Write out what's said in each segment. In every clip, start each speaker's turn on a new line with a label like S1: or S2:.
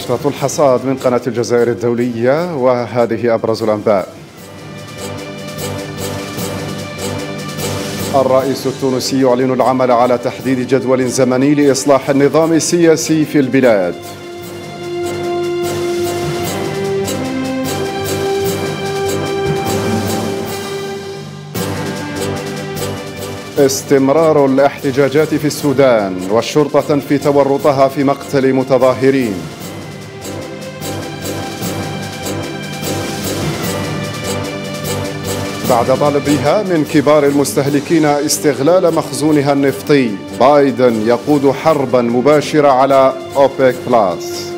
S1: نشرة الحصاد من قناة الجزائر الدولية وهذه أبرز الأنباء. الرئيس التونسي يعلن العمل على تحديد جدول زمني لإصلاح النظام السياسي في البلاد. استمرار الاحتجاجات في السودان والشرطة تنفي تورطها في مقتل متظاهرين. بعد طلبها من كبار المستهلكين استغلال مخزونها النفطي. بايدن يقود حربا مباشرة على أوبيك بلاس.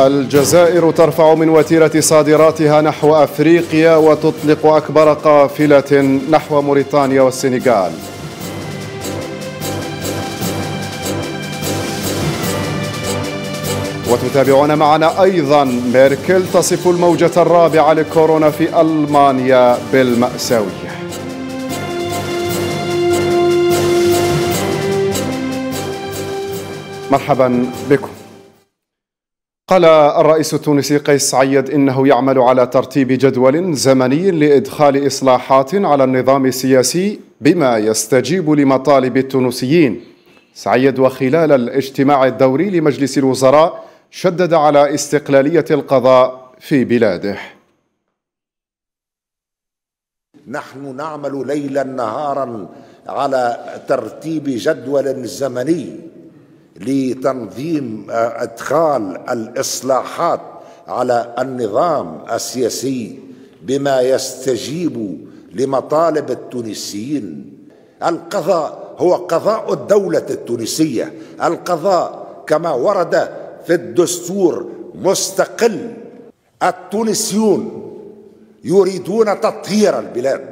S1: الجزائر ترفع من وتيرة صادراتها نحو أفريقيا وتطلق أكبر قافلة نحو موريتانيا والسنغال. وتتابعون معنا أيضا. ميركل تصف الموجة الرابعة لكورونا في ألمانيا بالمأساوية. مرحبا بكم. قال الرئيس التونسي قيس سعيد إنه يعمل على ترتيب جدول زمني لإدخال إصلاحات على النظام السياسي بما يستجيب لمطالب التونسيين. سعيد وخلال الاجتماع الدوري لمجلس الوزراء شدد على استقلالية القضاء في بلاده.
S2: نحن نعمل ليلا نهارا على ترتيب جدول زمني لتنظيم إدخال الإصلاحات على النظام السياسي بما يستجيب لمطالب التونسيين القضاء هو قضاء الدولة التونسية القضاء كما ورد في الدستور مستقل. التونسيون يريدون تطهير البلاد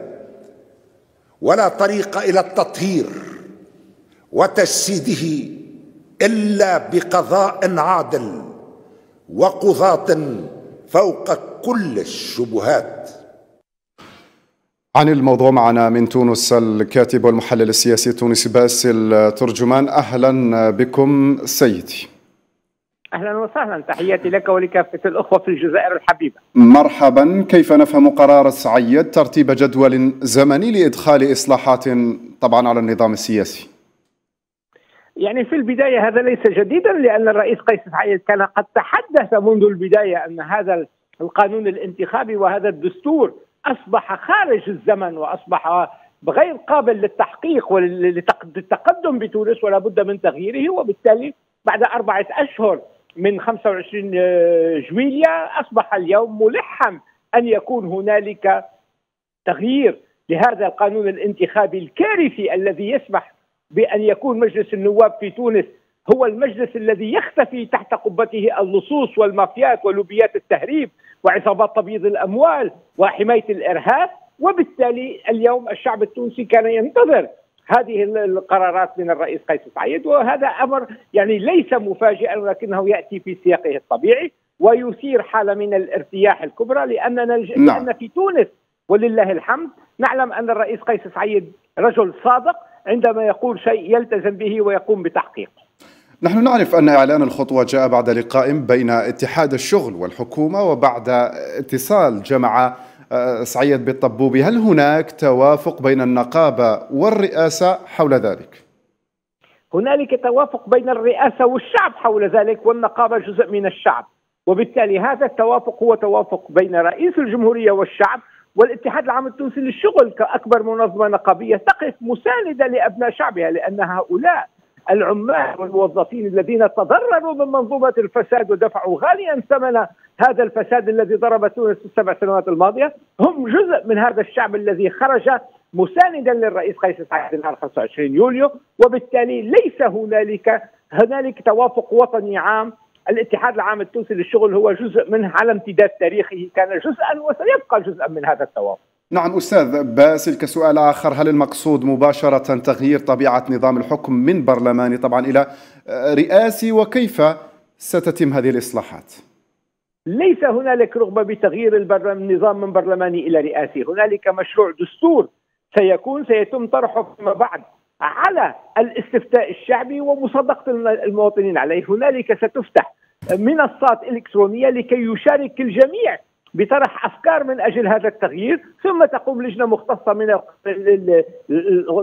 S2: ولا طريق إلى التطهير وتجسيده إلا بقضاء عادل وقضاة فوق كل الشبهات.
S1: عن الموضوع معنا من تونس الكاتب والمحلل السياسي التونسي باسل ترجمان. أهلا بكم سيدي.
S3: أهلا وسهلا. تحياتي لك ولكافة الأخوة في الجزائر الحبيبة.
S1: مرحبا. كيف نفهم قرار السعيد؟ ترتيب جدول زمني لإدخال إصلاحات طبعا على النظام السياسي.
S3: يعني في البداية هذا ليس جديدا لأن الرئيس قيس سعيد كان قد تحدث منذ البداية أن هذا القانون الانتخابي وهذا الدستور أصبح خارج الزمن وأصبح غير قابل للتحقيق وللتقدم بتونس ولا بد من تغييره. وبالتالي بعد أربعة أشهر من 25 جويليا أصبح اليوم ملحا أن يكون هنالك تغيير لهذا القانون الانتخابي الكارثي الذي يسمح بأن يكون مجلس النواب في تونس هو المجلس الذي يختفي تحت قبته اللصوص والمافيات ولوبيات التهريب وعصابات تبييض الأموال وحماية الإرهاب وبالتالي اليوم الشعب التونسي كان ينتظر هذه القرارات من الرئيس قيس سعيد وهذا أمر يعني ليس مفاجئا ولكنه يأتي في سياقه الطبيعي ويثير حالة من الارتياح الكبرى لأننا نعم. لأن في تونس ولله الحمد نعلم أن الرئيس قيس سعيد رجل صادق عندما يقول شيء يلتزم به ويقوم بتحقيقه
S1: نحن نعرف أن إعلان الخطوة جاء بعد لقاء بين اتحاد الشغل والحكومة وبعد اتصال جمع سعيد بالطبوبي هل هناك توافق بين النقابة والرئاسة حول ذلك؟
S3: هنالك توافق بين الرئاسة والشعب حول ذلك والنقابة جزء من الشعب وبالتالي هذا التوافق هو توافق بين رئيس الجمهورية والشعب والاتحاد العام التونسي للشغل كأكبر منظمة نقابية تقف مساندة لأبناء شعبها لأن هؤلاء العمال والموظفين الذين تضرروا من منظومة الفساد ودفعوا غاليا ثمن هذا الفساد الذي ضرب تونس في السبع سنوات الماضية. هم جزء من هذا الشعب الذي خرج مساندا للرئيس قيس سعيد نهار 25 يوليو وبالتالي ليس هنالك هنالك توافق وطني عام. الاتحاد العام التونسي للشغل هو جزء منه على امتداد تاريخه. كان جزءا وسيبقى جزءا من هذا التوافق.
S1: نعم أستاذ باسل كسؤال آخر. هل المقصود مباشرة تغيير طبيعة نظام الحكم من برلماني طبعا إلى رئاسي؟ وكيف ستتم هذه الإصلاحات؟
S3: ليس هنالك رغبة بتغيير النظام من برلماني إلى رئاسي. هنالك مشروع دستور سيكون سيتم طرحه فيما بعد على الاستفتاء الشعبي ومصادقة المواطنين عليه. هنالك ستفتح منصات إلكترونية لكي يشارك الجميع بطرح أفكار من أجل هذا التغيير ثم تقوم لجنة مختصة من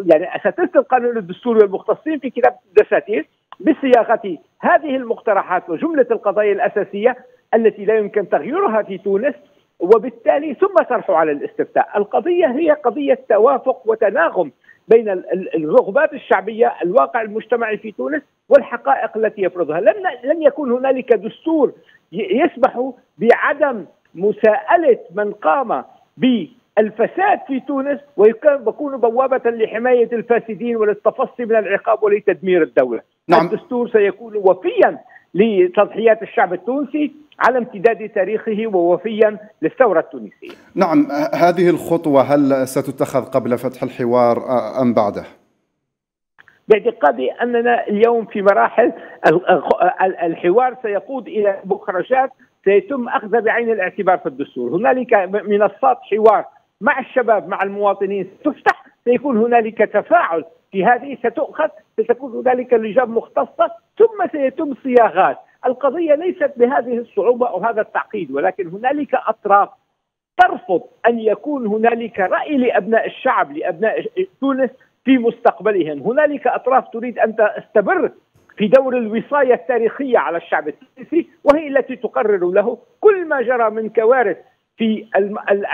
S3: يعني أساتذة القانون الدستوري والمختصين في كتابه الدساتير بصياغة هذه المقترحات وجملة القضايا الأساسية التي لا يمكن تغييرها في تونس وبالتالي ثم طرحه على الاستفتاء، القضية هي قضية توافق وتناغم بين الرغبات الشعبية، الواقع المجتمعي في تونس والحقائق التي يفرضها، لن لن يكون هنالك دستور يسمح بعدم مساءلة من قام بالفساد في تونس ويكون بوابة لحماية الفاسدين وللتفصي من العقاب ولتدمير الدولة. نعم. الدستور سيكون وفيا لتضحيات الشعب التونسي على امتداد تاريخه ووفيا للثورة التونسية.
S1: نعم هذه الخطوة هل ستتخذ قبل فتح الحوار أم بعده؟
S3: باعتقادي أننا اليوم في مراحل الحوار سيقود إلى مخرجات سيتم اخذها بعين الاعتبار في الدستور، هنالك منصات حوار مع الشباب مع المواطنين تفتح سيكون هنالك تفاعل في هذه ستؤخذ ستكون هنالك لجان مختصة ثم سيتم صياغات. القضية ليست بهذه الصعوبة أو هذا التعقيد ولكن هنالك أطراف ترفض أن يكون هنالك رأي لأبناء الشعب لأبناء تونس في مستقبلهم، هنالك أطراف تريد أن تستمر في دور الوصاية التاريخية على الشعب التونسي وهي التي تقرر له كل ما جرى من كوارث في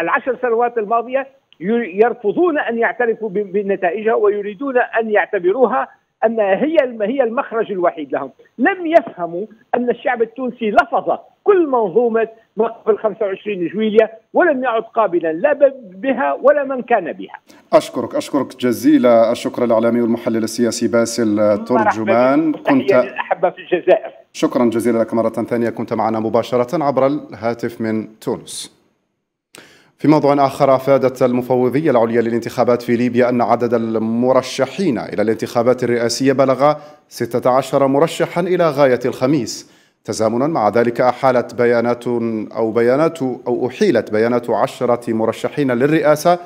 S3: العشر سنوات الماضية يرفضون أن يعترفوا بنتائجها ويريدون أن يعتبروها انها هي هي المخرج الوحيد لهم، لم يفهموا أن الشعب التونسي لفظ كل منظومة ما قبل 25 جويليا ولم يعد قابلا لا بها ولا من كان بها.
S1: أشكرك أشكرك جزيل الشكر الإعلامي والمحلل السياسي باسل ترجمان
S3: كنت الاحبه في الجزائر.
S1: شكرا جزيلا لك مرة ثانية كنت معنا مباشرة عبر الهاتف من تونس. في موضوع آخر أفادت المفوضية العليا للانتخابات في ليبيا أن عدد المرشحين إلى الانتخابات الرئاسية بلغ 16 مرشحا إلى غاية الخميس. تزامنا مع ذلك أحالت بيانات أو بيانات أو أحيلت بيانات عشرة مرشحين للرئاسة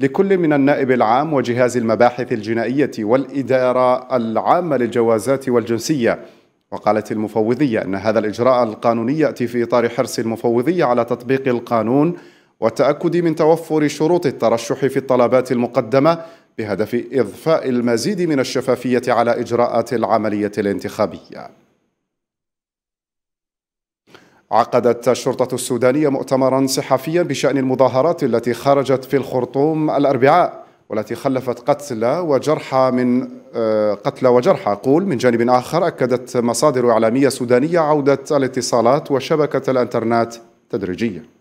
S1: لكل من النائب العام وجهاز المباحث الجنائية والإدارة العامة للجوازات والجنسية. وقالت المفوضية أن هذا الإجراء القانوني يأتي في إطار حرص المفوضية على تطبيق القانون والتأكد من توفر شروط الترشح في الطلبات المقدمة بهدف إضفاء المزيد من الشفافية على إجراءات العملية الانتخابية. عقدت الشرطة السودانية مؤتمرا صحفيا بشأن المظاهرات التي خرجت في الخرطوم الأربعاء والتي خلفت قتلى وجرحى من آه، قتلى وجرحى أقول من جانب آخر أكدت مصادر إعلامية سودانية عودة الاتصالات وشبكة الإنترنت تدريجياً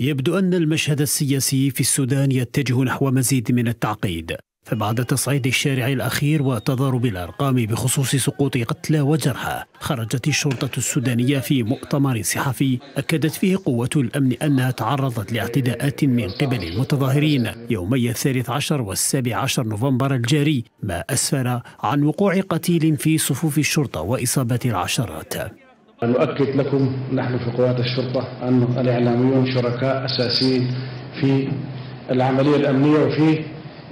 S4: يبدو أن المشهد السياسي في السودان يتجه نحو مزيد من التعقيد فبعد تصعيد الشارع الأخير وتضارب الأرقام بخصوص سقوط قتلى وجرحى خرجت الشرطة السودانية في مؤتمر صحفي أكدت فيه قوة الأمن أنها تعرضت لاعتداءات من قبل المتظاهرين يومي الثالث عشر والسابع عشر نوفمبر الجاري ما أسفر عن وقوع قتيل في صفوف الشرطة وإصابة العشرات.
S5: نؤكد لكم نحن في قوات الشرطة أن الإعلاميون شركاء أساسيين في العملية الأمنية وفي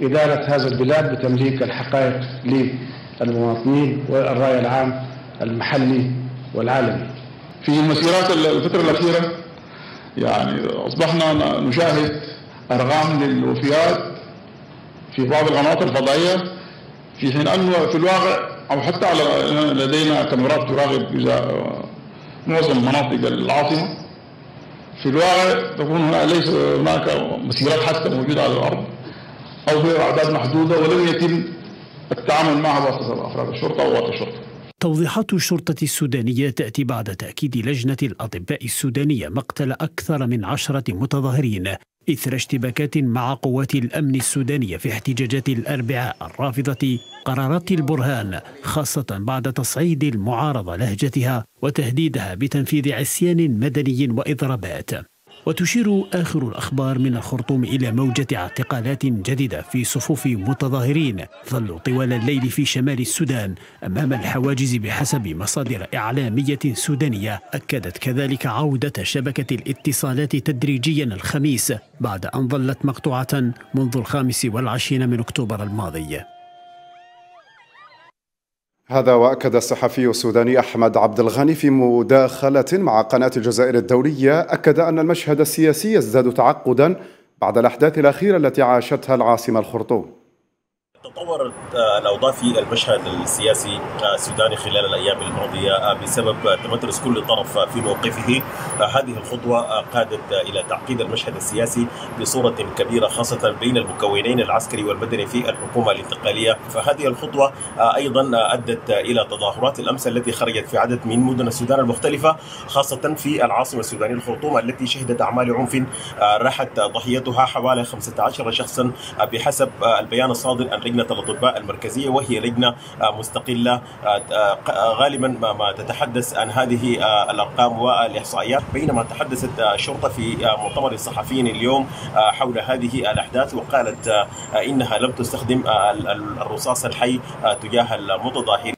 S5: إدارة هذا البلاد بتمليك الحقائق للمواطنين والرأي العام المحلي والعالمي.
S6: في مسيرات الفترة الأخيرة يعني أصبحنا نشاهد أرقام للوفيات في بعض القنوات الفضائية في حين أنه في الواقع أو حتى على لدينا كاميرات تراقب معظم مناطق العاصمة. في الواقع تكون هنا ليس هناك مسيرات حتى موجودة على الأرض أو هي أعداد محدودة ولم يتم التعامل معها بواسطة أفراد الشرطة وقوات الشرطة.
S4: توضيحات الشرطة السودانية تأتي بعد تأكيد لجنة الأطباء السودانية مقتل أكثر من عشرة متظاهرين. إثر اشتباكات مع قوات الأمن السودانية في احتجاجات الأربعاء الرافضة قرارات البرهان خاصة بعد تصعيد المعارضة لهجتها وتهديدها بتنفيذ عصيان مدني وإضرابات. وتشير آخر الأخبار من الخرطوم إلى موجة اعتقالات جديدة في صفوف متظاهرين ظلوا طوال الليل في شمال السودان أمام الحواجز بحسب مصادر إعلامية سودانية. أكدت كذلك عودة شبكة الاتصالات تدريجيا الخميس بعد أن ظلت مقطوعة منذ الخامس والعشرين من أكتوبر الماضي.
S1: هذا وأكد الصحفي السوداني أحمد عبد الغني في مداخلة مع قناة الجزائر الدولية أكد أن المشهد السياسي يزداد تعقدا بعد الأحداث الأخيرة التي عاشتها العاصمة الخرطوم.
S7: تطورت الأوضاع في المشهد السياسي السوداني خلال الأيام الماضية بسبب تمترس كل طرف في موقفه. هذه الخطوة قادت إلى تعقيد المشهد السياسي بصورة كبيرة خاصة بين المكونين العسكري والمدني في الحكومة الانتقالية. فهذه الخطوة أيضا أدت إلى تظاهرات الأمس التي خرجت في عدد من مدن السودان المختلفة خاصة في العاصمة السودانية الخرطوم التي شهدت أعمال عنف راحت ضحيتها حوالي 15 شخصا بحسب البيان الصادر عن لجنة الأطباء المركزية وهي لجنة مستقلة غالبا ما تتحدث عن هذه الأرقام والإحصائيات. بينما تحدثت الشرطه في مؤتمر الصحفيين اليوم حول هذه الأحداث وقالت إنها لم تستخدم الرصاص الحي تجاه المتظاهرين.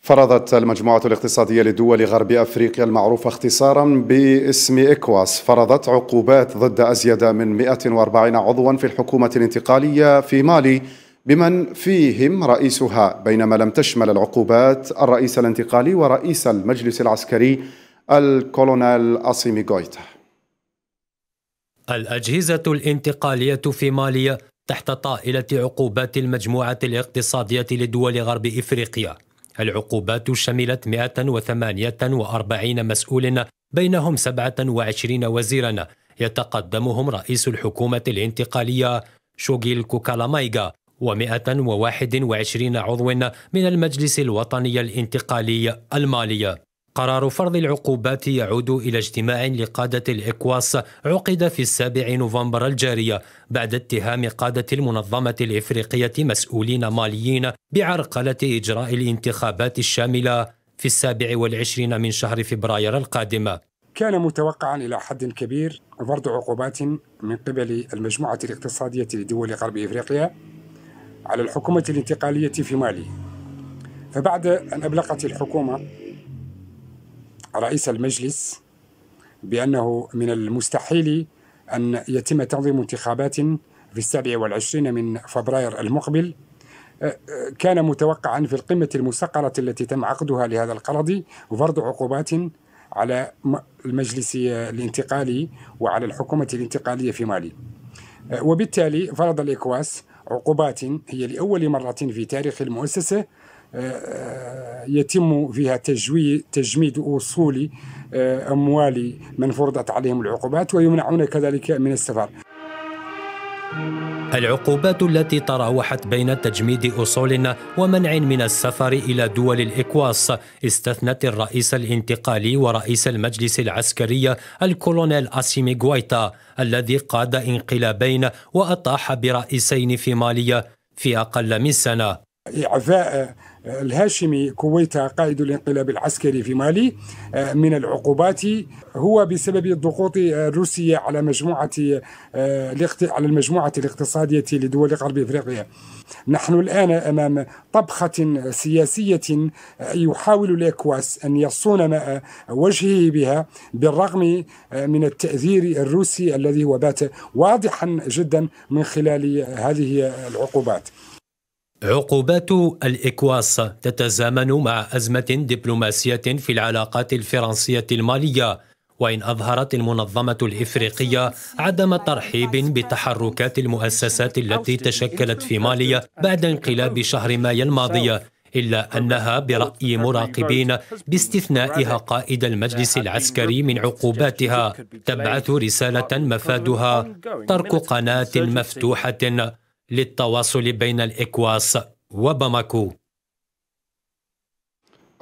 S1: فرضت المجموعة الاقتصادية لدول غرب أفريقيا المعروفة اختصارا باسم إكواس. فرضت عقوبات ضد أزيد من 140 عضوا في الحكومة الانتقالية في مالي بمن فيهم رئيسها بينما لم تشمل العقوبات الرئيس الانتقالي ورئيس المجلس العسكري الكولونيل أسيمي غويتا.
S8: الأجهزة الانتقالية في مالي تحت طائلة عقوبات المجموعة الاقتصادية لدول غرب إفريقيا. العقوبات شملت 148 مسؤول بينهم 27 وزيرا. يتقدمهم رئيس الحكومة الانتقالية شوغيل كوكالامايغا. و121 عضو من المجلس الوطني الانتقالي المالي. قرار فرض العقوبات يعود إلى اجتماع لقادة الإكواس عقد في السابع نوفمبر الجاري بعد اتهام قادة المنظمة الإفريقية مسؤولين ماليين بعرقلة إجراء الانتخابات الشاملة في السابع والعشرين من شهر فبراير القادم.
S9: كان متوقعا إلى حد كبير فرض عقوبات من قبل المجموعة الاقتصادية لدول غرب إفريقيا على الحكومة الانتقالية في مالي. فبعد أن أبلغت الحكومة رئيس المجلس بأنه من المستحيل أن يتم تنظيم انتخابات في السابع والعشرين من فبراير المقبل كان متوقعا في القمة المسقرة التي تم عقدها لهذا الغرض وفرض عقوبات على المجلس الانتقالي وعلى الحكومة الانتقالية في مالي. وبالتالي فرض الإكواس عقوبات هي لأول مرة في تاريخ المؤسسة آه، يتم فيها تجميد أصول آه، أموال من فرضت عليهم العقوبات ويمنعون كذلك من السفر.
S8: العقوبات التي تراوحت بين تجميد أصول ومنع من السفر إلى دول الإكواس استثنت الرئيس الانتقالي ورئيس المجلس العسكري الكولونيل أسيمي غويتا الذي قاد انقلابين وأطاح برئيسين في ماليا في أقل من سنة.
S9: إعفاء أسيمي غويتا قائد الانقلاب العسكري في مالي آه، من العقوبات هو بسبب الضغوط الروسية على مجموعة آه، على المجموعة الاقتصادية لدول غرب إفريقيا. نحن الآن أمام طبخة سياسية يحاول الإكواس أن يصون ماء وجهه بها بالرغم من التأثير الروسي الذي هو بات واضحا جدا من خلال هذه العقوبات.
S8: عقوبات الإكواس تتزامن مع أزمة دبلوماسية في العلاقات الفرنسية المالية وإن أظهرت المنظمة الإفريقية عدم ترحيب بتحركات المؤسسات التي تشكلت في مالي بعد انقلاب شهر مايو الماضي إلا أنها برأي مراقبين باستثنائها قائد المجلس العسكري من عقوباتها تبعث رسالة مفادها ترك قناة مفتوحة. للتواصل بين الإكواس وباماكو.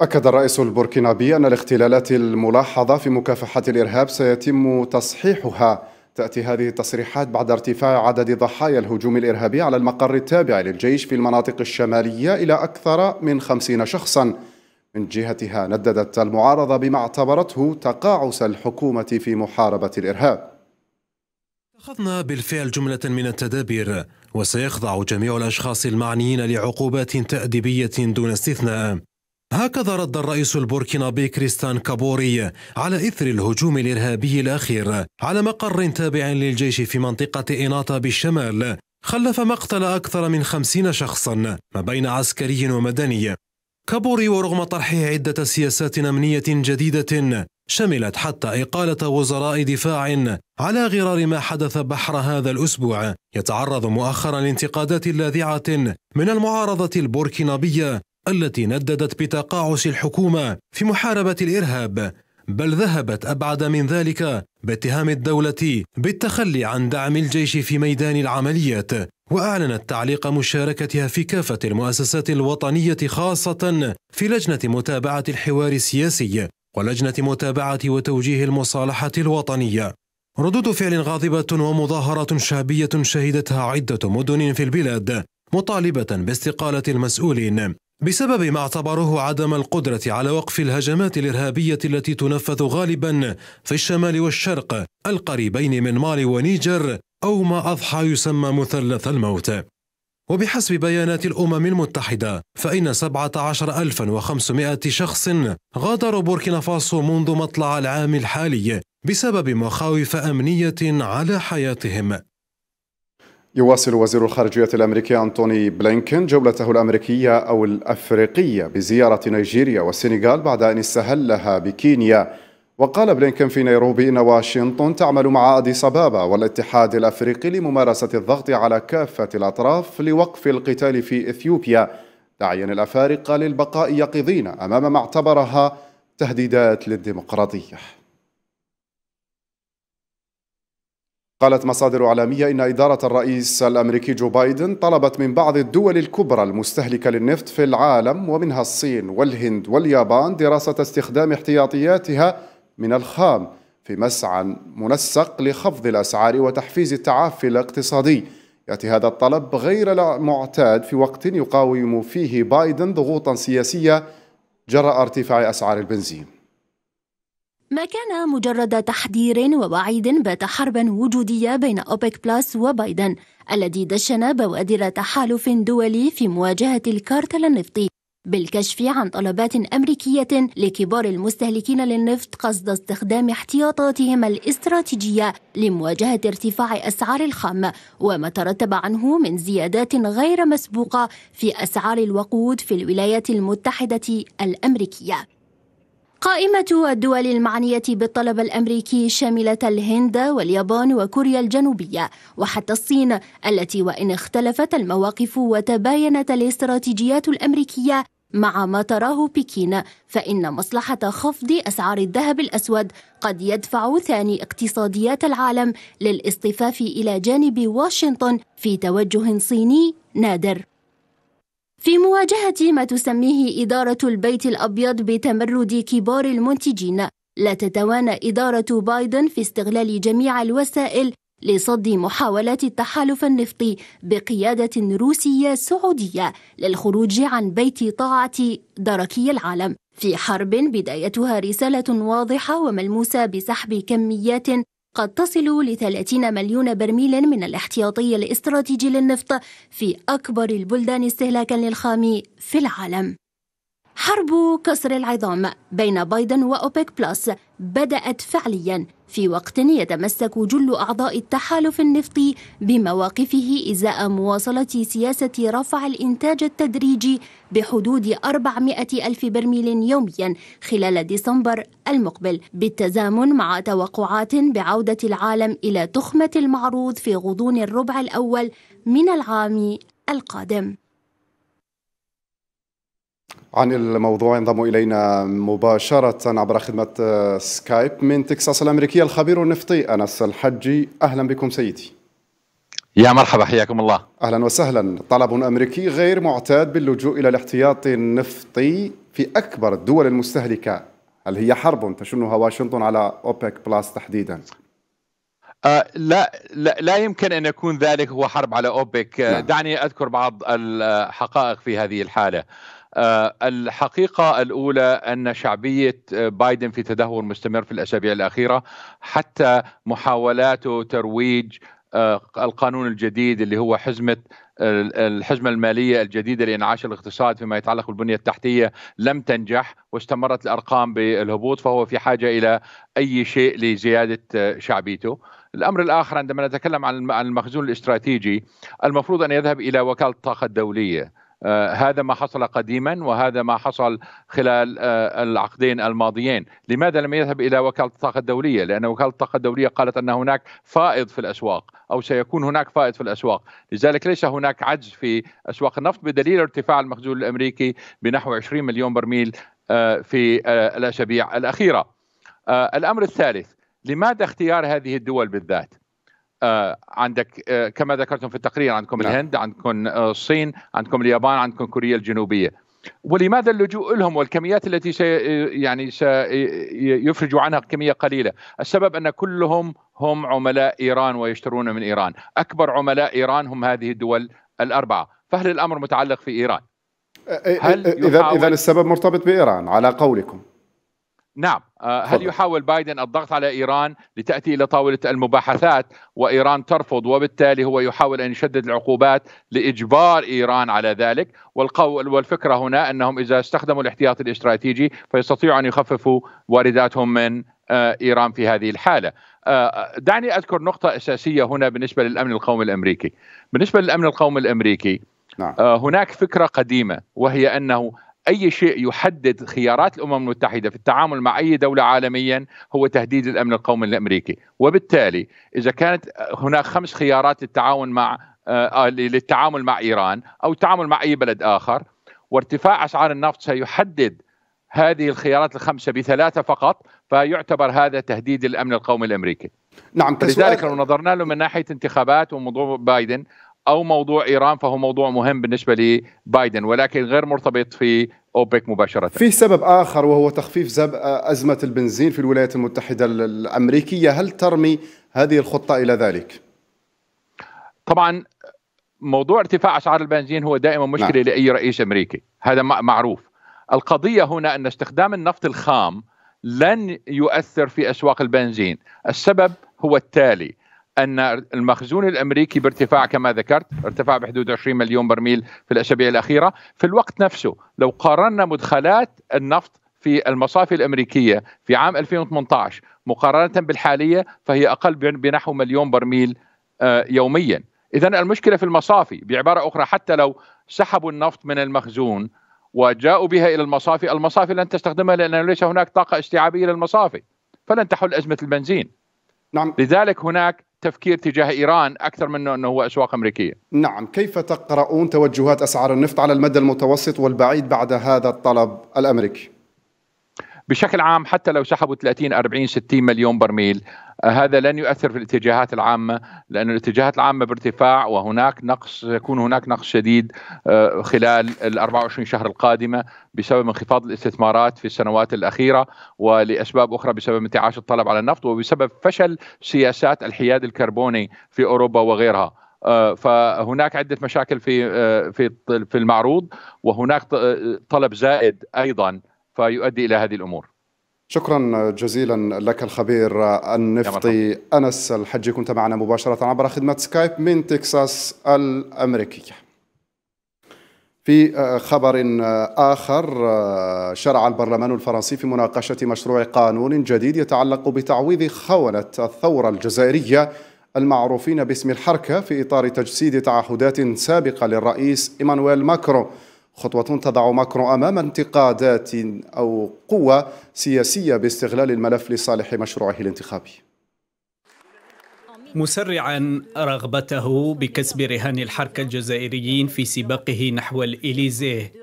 S1: أكد الرئيس البوركينابي أن الاختلالات الملاحظة في مكافحة الإرهاب سيتم تصحيحها. تأتي هذه التصريحات بعد ارتفاع عدد ضحايا الهجوم الإرهابي على المقر التابع للجيش في المناطق الشمالية إلى أكثر من خمسين شخصا. من جهتها نددت المعارضة بما اعتبرته تقاعس الحكومة في محاربة الإرهاب.
S10: أخذنا بالفعل جملة من التدابير وسيخضع جميع الأشخاص المعنيين لعقوبات تأديبية دون استثناء. هكذا رد الرئيس البوركينابي كريستان كابوري على إثر الهجوم الإرهابي الأخير على مقر تابع للجيش في منطقة إناطا بالشمال خلف مقتل أكثر من خمسين شخصا ما بين عسكري ومدني. كابوري ورغم طرحه عدة سياسات أمنية جديدة شملت حتى إقالة وزراء دفاع على غرار ما حدث بحر هذا الأسبوع. يتعرض مؤخرا لانتقادات لاذعة من المعارضة البوركينابية التي نددت بتقاعس الحكومة في محاربة الإرهاب بل ذهبت أبعد من ذلك باتهام الدولة بالتخلي عن دعم الجيش في ميدان العمليات وأعلنت تعليق مشاركتها في كافة المؤسسات الوطنية خاصة في لجنة متابعة الحوار السياسي. ولجنة متابعة وتوجيه المصالحة الوطنية. ردود فعل غاضبة ومظاهرات شعبية شهدتها عدة مدن في البلاد مطالبة باستقالة المسؤولين. بسبب ما اعتبروه عدم القدرة على وقف الهجمات الإرهابية التي تنفذ غالبا في الشمال والشرق القريبين من مالي ونيجر أو ما أضحى يسمى مثلث الموت. وبحسب بيانات الأمم المتحدة فإن 17500 شخص غادروا بوركينا فاسو منذ مطلع العام الحالي بسبب مخاوف أمنية على حياتهم.
S1: يواصل وزير الخارجية الأمريكي أنتوني بلينكن جولته الأمريكية أو الأفريقية بزيارة نيجيريا والسنغال بعد أن استهلها بكينيا. وقال بلينكن في نيروبي إن واشنطن تعمل مع أديس أبابا والاتحاد الأفريقي لممارسة الضغط على كافة الأطراف لوقف القتال في إثيوبيا. داعيا الأفارقة للبقاء يقظين أمام ما اعتبرها تهديدات للديمقراطية. قالت مصادر إعلامية إن إدارة الرئيس الأمريكي جو بايدن طلبت من بعض الدول الكبرى المستهلكة للنفط في العالم ومنها الصين والهند واليابان دراسة استخدام احتياطياتها من الخام في مسعى منسق لخفض الأسعار وتحفيز التعافي الاقتصادي. يأتي هذا الطلب غير المعتاد في وقت يقاوم فيه بايدن ضغوطا سياسية جراء ارتفاع أسعار البنزين.
S11: ما كان مجرد تحذير ووعيد بات حربا وجودية بين أوبك بلاس وبايدن الذي دشن بوادر تحالف دولي في مواجهة الكارتل النفطي. بالكشف عن طلبات أمريكية لكبار المستهلكين للنفط قصد استخدام احتياطاتهم الاستراتيجية لمواجهة ارتفاع أسعار الخام وما ترتب عنه من زيادات غير مسبوقة في أسعار الوقود في الولايات المتحدة الأمريكية. قائمة الدول المعنية بالطلب الأمريكي شملت الهند واليابان وكوريا الجنوبية وحتى الصين التي وإن اختلفت المواقف وتباينت الاستراتيجيات الأمريكية مع ما تراه بكين فإن مصلحة خفض أسعار الذهب الأسود قد يدفع ثاني اقتصاديات العالم للاصطفاف إلى جانب واشنطن في توجه صيني نادر. في مواجهة ما تسميه إدارة البيت الأبيض بتمرد كبار المنتجين لا تتوانى إدارة بايدن في استغلال جميع الوسائل لصد محاولات التحالف النفطي بقيادة روسية سعودية للخروج عن بيت طاعة دركي العالم. في حرب بدايتها رسالة واضحة وملموسة بسحب كميات قد تصل ل 30 مليون برميل من الاحتياطي الاستراتيجي للنفط في أكبر البلدان استهلاكا للخام في العالم. حرب كسر العظام بين بايدن وأوبك بلس بدأت فعليا في وقت يتمسك جل أعضاء التحالف النفطي بمواقفه إزاء مواصلة سياسة رفع الإنتاج التدريجي بحدود 400 ألف برميل يوميا خلال ديسمبر المقبل بالتزامن مع توقعات بعودة العالم إلى تخمة المعروض في غضون الربع الأول من العام القادم.
S1: عن الموضوع ينضم إلينا مباشرة عبر خدمة سكايب من تكساس الأمريكية الخبير النفطي أنس الحجي. أهلا بكم سيدي.
S12: يا مرحبا حياكم الله.
S1: أهلا وسهلا. طلب أمريكي غير معتاد باللجوء إلى الاحتياط النفطي في أكبر الدول المستهلكة. هل هي حرب تشنها واشنطن على أوبك بلاس تحديدا؟
S12: آه لا, لا لا يمكن أن يكون ذلك هو حرب على أوبك. آه دعني أذكر بعض الحقائق في هذه الحالة. آه، الحقيقة الأولى أن شعبية آه، بايدن في تدهور مستمر في الأسابيع الأخيرة حتى محاولاته ترويج القانون الجديد اللي هو حزمة الحزمة المالية الجديدة لإنعاش الاقتصاد فيما يتعلق بالبنية التحتية لم تنجح واستمرت الأرقام بالهبوط فهو في حاجة إلى أي شيء لزيادة شعبيته. الأمر الآخر عندما نتكلم عن المخزون الاستراتيجي المفروض أن يذهب إلى وكالة الطاقة الدولية آه، هذا ما حصل قديما وهذا ما حصل خلال آه، العقدين الماضيين. لماذا لم يذهب إلى وكالة الطاقة الدولية؟ لأن وكالة الطاقة الدولية قالت أن هناك فائض في الأسواق أو سيكون هناك فائض في الأسواق. لذلك ليس هناك عجز في أسواق النفط بدليل ارتفاع المخزون الأمريكي بنحو 20 مليون برميل آه، في الأسابيع الأخيرة. الأمر الثالث لماذا اختيار هذه الدول بالذات؟ آه، عندك آه، كما ذكرتم في التقرير عندكم نعم. الهند عندكم آه، الصين عندكم اليابان عندكم كوريا الجنوبية. ولماذا اللجوء لهم والكميات التي سي يعني سيفرجوا عنها كمية قليلة؟ السبب أن كلهم هم عملاء إيران ويشترون من إيران. أكبر عملاء إيران هم هذه الدول الأربعة. فهل الأمر متعلق في إيران؟
S1: هل إذا إذا السبب مرتبط بإيران على قولكم.
S12: نعم آه، هل يحاول بايدن الضغط على إيران لتأتي إلى طاولة المباحثات وإيران ترفض وبالتالي هو يحاول أن يشدد العقوبات لإجبار إيران على ذلك والقول والفكرة هنا أنهم إذا استخدموا الاحتياط الاستراتيجي فيستطيعوا أن يخففوا وارداتهم من آه، إيران في هذه الحالة. آه، دعني أذكر نقطة أساسية هنا بالنسبة للأمن القومي الأمريكي. بالنسبة للأمن القومي الأمريكي نعم. هناك فكرة قديمة وهي أنه أي شيء يحدد خيارات الأمم المتحدة في التعامل مع أي دولة عالميا هو تهديد الأمن القومي الأمريكي، وبالتالي إذا كانت هناك خمس خيارات للتعاون مع آه للتعامل مع إيران أو التعامل مع أي بلد آخر وارتفاع أسعار النفط سيحدد هذه الخيارات الخمسة بثلاثة فقط فيعتبر هذا تهديد للامن القومي الأمريكي. نعم لذلك لو نظرنا له من ناحية انتخابات وموضوع بايدن أو موضوع إيران فهو موضوع مهم بالنسبة لبايدن ولكن غير مرتبط في أوبك مباشرة.
S1: في سبب آخر وهو تخفيف زب أزمة البنزين في الولايات المتحدة الأمريكية، هل ترمي هذه الخطة إلى ذلك؟
S12: طبعا موضوع ارتفاع أسعار البنزين هو دائما مشكلة نعم. لأي رئيس أمريكي، هذا معروف. القضية هنا أن استخدام النفط الخام لن يؤثر في أسواق البنزين، السبب هو التالي أن المخزون الأمريكي بارتفاع كما ذكرت ارتفع بحدود 20 مليون برميل في الاسابيع الأخيرة. في الوقت نفسه لو قارنا مدخلات النفط في المصافي الأمريكية في عام 2018 مقارنة بالحالية فهي أقل بنحو مليون برميل آه، يوميا. اذا المشكلة في المصافي بعبارة أخرى حتى لو سحبوا النفط من المخزون وجاءوا بها إلى المصافي المصافي لن تستخدمها لأنه ليس هناك طاقة استيعابية للمصافي فلن تحل أزمة البنزين. نعم. لذلك هناك تفكير تجاه إيران أكثر منه إنه هو أسواق أمريكية.
S1: نعم، كيف تقرؤون توجهات أسعار النفط على المدى المتوسط والبعيد بعد هذا الطلب الأمريكي؟
S12: بشكل عام حتى لو سحبوا 30 40 60 مليون برميل هذا لن يؤثر في الاتجاهات العامة لأن الاتجاهات العامة بارتفاع وهناك نقص يكون هناك نقص شديد آه، خلال ال 24 شهر القادمة بسبب انخفاض الاستثمارات في السنوات الأخيرة ولأسباب أخرى بسبب انتعاش الطلب على النفط وبسبب فشل سياسات الحياد الكربوني في أوروبا وغيرها. آه، فهناك عدة مشاكل في آه، في في المعروض وهناك طلب زائد أيضا. فيؤدي إلى هذه الأمور.
S1: شكرا جزيلا لك الخبير النفطي أنس الحجي كنت معنا مباشرة عبر خدمة سكايب من تكساس الامريكيه. في خبر آخر شرع البرلمان الفرنسي في مناقشة مشروع قانون جديد يتعلق بتعويض خونة الثورة الجزائرية المعروفين باسم الحركة في إطار تجسيد تعهدات سابقة للرئيس إيمانويل ماكرون. خطوة تضع ماكرون أمام انتقادات أو قوة سياسية باستغلال الملف لصالح مشروعه الانتخابي.
S13: مسرعا رغبته بكسب رهان الحركة الجزائريين في سباقه نحو الإليزيه.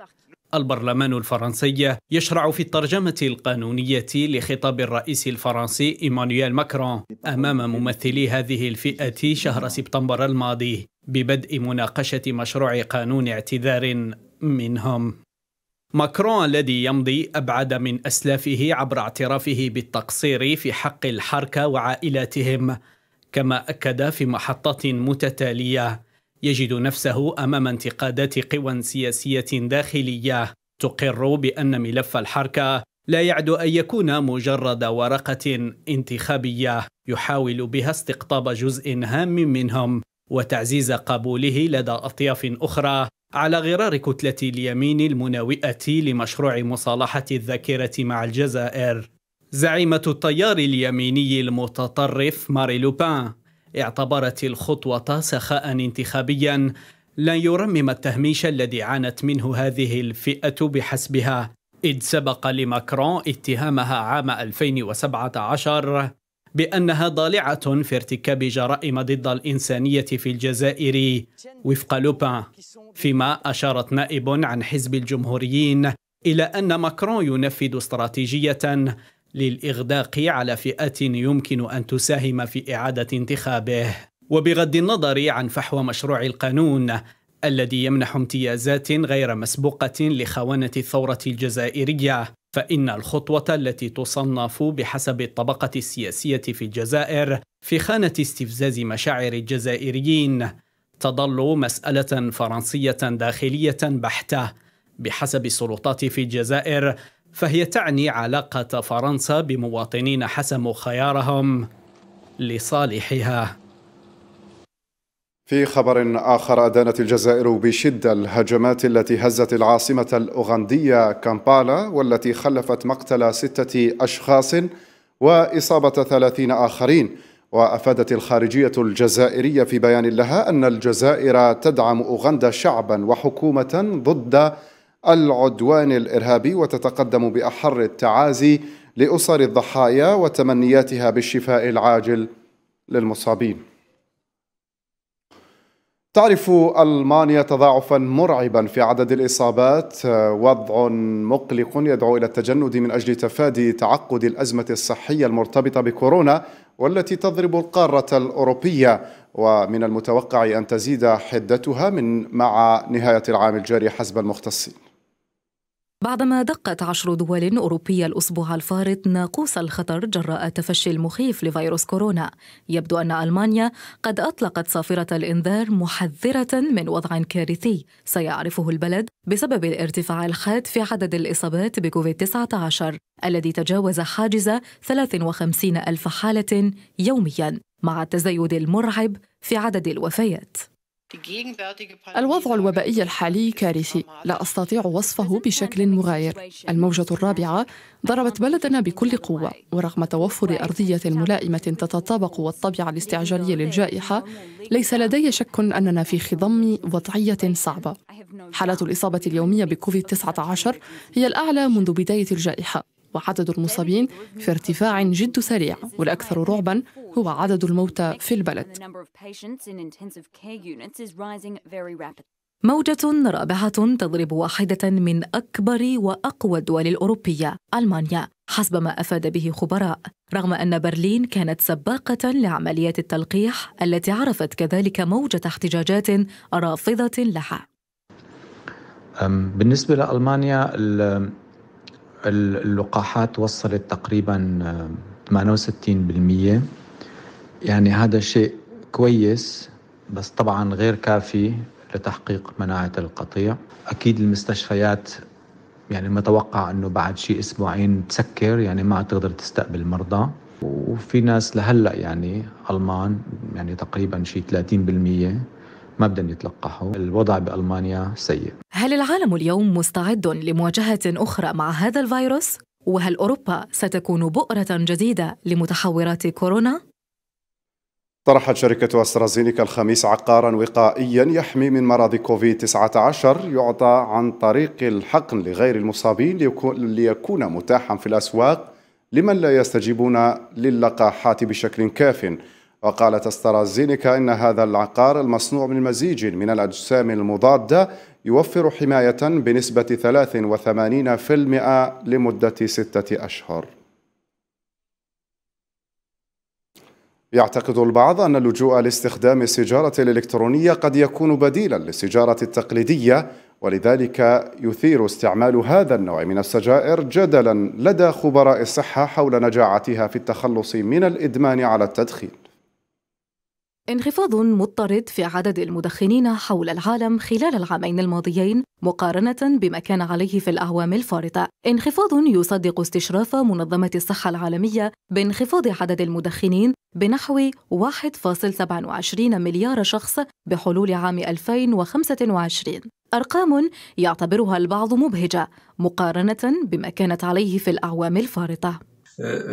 S13: البرلمان الفرنسي يشرع في الترجمة القانونية لخطاب الرئيس الفرنسي إيمانويل ماكرون أمام ممثلي هذه الفئة شهر سبتمبر الماضي ببدء مناقشة مشروع قانون اعتذار منهم. ماكرون الذي يمضي أبعد من أسلافه عبر اعترافه بالتقصير في حق الحركة وعائلاتهم كما أكد في محطات متتالية يجد نفسه أمام انتقادات قوى سياسية داخلية تقر بأن ملف الحركة لا يعد أن يكون مجرد ورقة انتخابية يحاول بها استقطاب جزء هام منهم. وتعزيز قبوله لدى أطياف أخرى على غرار كتلة اليمين المناوئة لمشروع مصالحة الذاكرة مع الجزائر. زعيمة التيار اليميني المتطرف ماري لوبان اعتبرت الخطوة سخاء انتخابيا لن يرمم التهميش الذي عانت منه هذه الفئة بحسبها إذ سبق لماكرون اتهامها عام 2017 بأنها ضالعة في ارتكاب جرائم ضد الإنسانية في الجزائر. وفق لوبان فيما أشارت نائب عن حزب الجمهوريين إلى أن ماكرون ينفذ استراتيجية للإغداق على فئات يمكن أن تساهم في إعادة انتخابه. وبغض النظر عن فحوى مشروع القانون الذي يمنح امتيازات غير مسبوقة لخونة الثورة الجزائرية فإن الخطوة التي تصنف بحسب الطبقة السياسية في الجزائر في خانة استفزاز مشاعر الجزائريين تظل مسألة فرنسية داخلية بحتة بحسب السلطات في الجزائر فهي تعني علاقة فرنسا بمواطنين حسموا خيارهم لصالحها.
S1: في خبر آخر أدانت الجزائر بشدة الهجمات التي هزت العاصمة الأوغندية كامبالا والتي خلفت مقتل ستة أشخاص وإصابة ثلاثين آخرين. وأفادت الخارجية الجزائرية في بيان لها أن الجزائر تدعم أوغندا شعبا وحكومة ضد العدوان الإرهابي وتتقدم بأحر التعازي لأسر الضحايا وتمنياتها بالشفاء العاجل للمصابين. تعرف ألمانيا تضاعفا مرعبا في عدد الإصابات وضع مقلق يدعو إلى التجند من أجل تفادي تعقد الأزمة الصحية المرتبطة بكورونا والتي تضرب القارة الأوروبية. ومن المتوقع أن تزيد حدتها من مع نهاية العام الجاري حسب المختصين.
S14: بعدما دقت عشر دول أوروبية الأسبوع الفارط ناقوس الخطر جراء تفشي المخيف لفيروس كورونا. يبدو أن ألمانيا قد أطلقت صافرة الإنذار محذرة من وضع كارثي. سيعرفه البلد بسبب الارتفاع الحاد في عدد الإصابات بكوفيد-19 الذي تجاوز حاجز 53 ألف حالة يومياً مع التزايد المرعب في عدد الوفيات.
S15: الوضع الوبائي الحالي كارثي. لا أستطيع وصفه بشكل مغاير. الموجة الرابعة ضربت بلدنا بكل قوة. ورغم توفر أرضية ملائمة تتطابق والطبيعة الاستعجالية للجائحة ليس لدي شك أننا في خضم وضعية صعبة. حالات الإصابة اليومية بكوفيد 19 هي الأعلى منذ بداية الجائحة. وعدد المصابين في ارتفاع جد سريع والأكثر رعبا هو عدد الموتى في البلد.
S14: موجة رابعة تضرب واحدة من أكبر وأقوى الدول الأوروبية ألمانيا. حسب ما أفاد به خبراء رغم أن برلين كانت سباقة لعمليات التلقيح التي عرفت كذلك موجة احتجاجات رافضة لها.
S16: بالنسبة لألمانيا اللقاحات وصلت تقريبا 68% يعني هذا شيء كويس بس طبعا غير كافي لتحقيق مناعة القطيع. أكيد المستشفيات يعني متوقع أنه بعد شيء أسبوعين تسكر يعني ما تقدر تستقبل مرضى. وفي ناس لهلأ يعني ألمان يعني تقريبا شيء 30% ما بدهم يتلقحوا الوضع بألمانيا سيء
S14: هل العالم اليوم مستعد لمواجهة أخرى مع هذا الفيروس؟ وهل أوروبا ستكون بؤرة جديدة لمتحورات كورونا؟
S1: طرحت شركة أسترازينيكا الخميس عقارا وقائيا يحمي من مرض كوفيد-19 يعطى عن طريق الحقن لغير المصابين ليكون متاحا في الأسواق لمن لا يستجيبون للقاحات بشكل كاف وقالت استرازينيكا إن هذا العقار المصنوع من مزيج من الأجسام المضادة يوفر حماية بنسبة 83% لمدة ستة أشهر. يعتقد البعض أن اللجوء لاستخدام السيجارة الإلكترونية قد يكون بديلا للسيجارة التقليدية ولذلك يثير استعمال هذا النوع من السجائر جدلا لدى خبراء الصحة حول نجاعتها في التخلص من الإدمان على التدخين.
S14: انخفاض مضطرد في عدد المدخنين حول العالم خلال العامين الماضيين مقارنة بما كان عليه في الأعوام الفارطة. انخفاض يصدق استشراف منظمة الصحة العالمية بانخفاض عدد المدخنين بنحو 1.27 مليار شخص بحلول عام 2025. أرقام يعتبرها البعض مبهجة مقارنة بما كانت عليه في الأعوام الفارطة.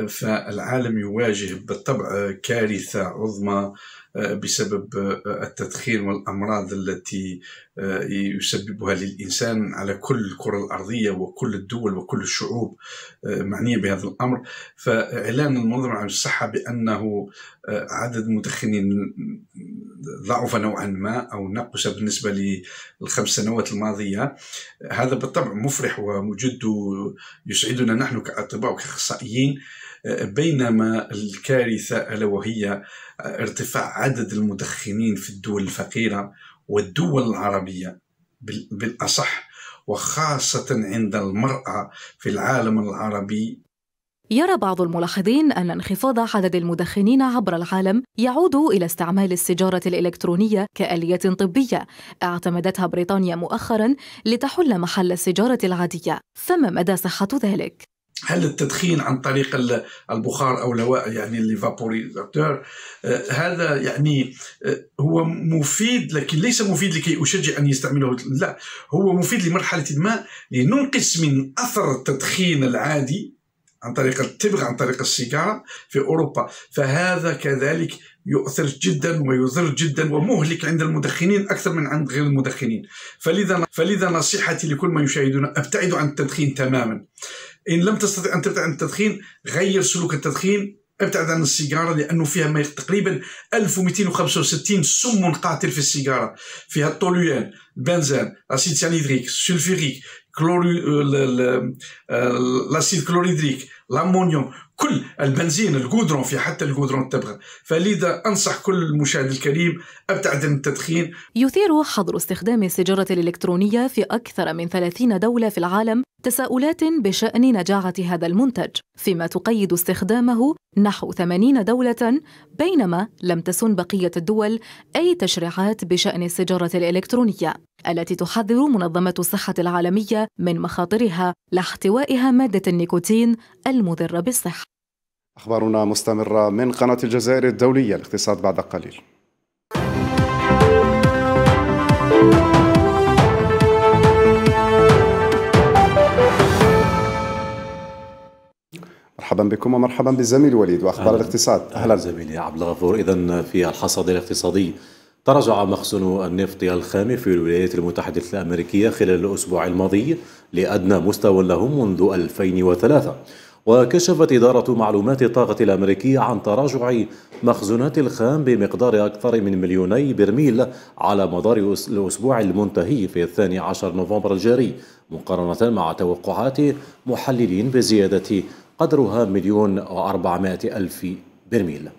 S17: فالعالم يواجه بالطبع كارثة عظمى بسبب التدخين والأمراض التي يسببها للإنسان على كل الكرة الأرضية وكل الدول وكل الشعوب معنية بهذا الأمر. فإعلان المنظمة العالميه للصحه بأنه عدد المدخنين ضعف نوعا ما أو نقص بالنسبة للخمس سنوات الماضية. هذا بالطبع مفرح ومجد يسعدنا نحن كأطباء وكأخصائيين. بينما الكارثة ألا وهي ارتفاع عدد المدخنين في الدول الفقيرة والدول العربية بالأصح وخاصة عند المرأة في العالم العربي
S14: يرى بعض الملاحظين أن انخفاض عدد المدخنين عبر العالم يعود إلى استعمال السيجارة الإلكترونية كآلية طبية اعتمدتها بريطانيا مؤخرا لتحل محل السيجارة العادية فما مدى صحة ذلك؟
S17: هل التدخين عن طريق البخار أو الهواء يعني الليفابوريزاتور هذا يعني هو مفيد لكن ليس مفيد لكي أشجع أن يستعمله. لا هو مفيد لمرحلة ما لننقص من أثر التدخين العادي عن طريق التبغ عن طريق السيجارة في أوروبا. فهذا كذلك يؤثر جدا ويضر جدا ومهلك عند المدخنين أكثر من عند غير المدخنين. فلذا فلذا نصيحتي لكل من يشاهدنا ابتعدوا عن التدخين تماما. إن لم تستطع أن تبتعد عن التدخين غير سلوك التدخين. ابتعد عن السيجارة لأنه فيها ما تقريبا 1265 سم قاتل في السيجارة. فيها ال toluène البنزين acide cyanhydrique ال sulfurique كلوري ال acide chlorhydrique الأمونيوم كل البنزين الجودرون في حتى الجودرون التبغ. فلذا أنصح كل المشاهد الكريم أبتعد عن التدخين.
S14: يثير حظر استخدام السيجارة الإلكترونية في أكثر من 30 دولة في العالم تساؤلات بشأن نجاعة هذا المنتج فيما تقيد استخدامه نحو 80 دولة بينما لم تسن بقية الدول أي تشريعات بشأن السيجارة الإلكترونية التي تحذر منظمة الصحة العالمية من مخاطرها لاحتوائها مادة النيكوتين المضرة بالصحة.
S1: أخبارنا مستمرة من قناة الجزائر الدولية الاقتصاد بعد قليل. مرحبا بكم ومرحبا بالزميل وليد وأخبار أهلا. الاقتصاد.
S18: أهلا زميلي عبد الغفور. اذا في الحصاد الاقتصادي تراجع مخزون النفط الخام في الولايات المتحدة الأمريكية خلال الأسبوع الماضي لأدنى مستوى له منذ 2003 وكشفت إدارة معلومات الطاقة الأمريكية عن تراجع مخزونات الخام بمقدار أكثر من مليوني برميل على مدار الأسبوع المنتهي في الثاني عشر نوفمبر الجاري مقارنة مع توقعات محللين بزيادة قدرها مليون وأربعمائة ألف برميل.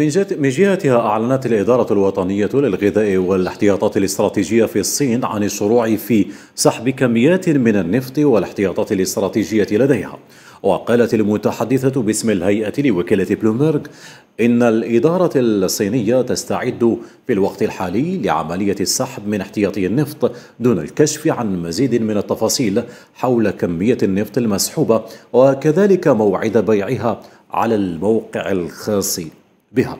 S18: من, جهتها أعلنت الإدارة الوطنية للغذاء والاحتياطات الاستراتيجية في الصين عن الشروع في سحب كميات من النفط والاحتياطات الاستراتيجية لديها. وقالت المتحدثة باسم الهيئة لوكالة بلومبرغ إن الإدارة الصينية تستعد في الوقت الحالي لعملية السحب من احتياطي النفط دون الكشف عن مزيد من التفاصيل حول كمية النفط المسحوبة وكذلك موعد بيعها على الموقع الخاص. بها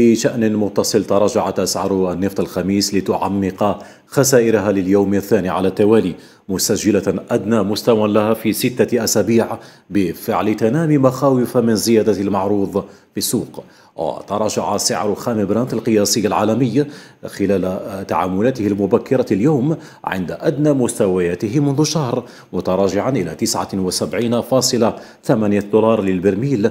S18: في شأن متصل تراجعت أسعار النفط الخميس لتعمق خسائرها لليوم الثاني على التوالي مسجلة أدنى مستوى لها في ستة أسابيع بفعل تنامي مخاوف من زيادة المعروض في السوق. وتراجع سعر خام برانت القياسي العالمي خلال تعاملاته المبكرة اليوم عند أدنى مستوياته منذ شهر متراجعا إلى 79.8 دولار للبرميل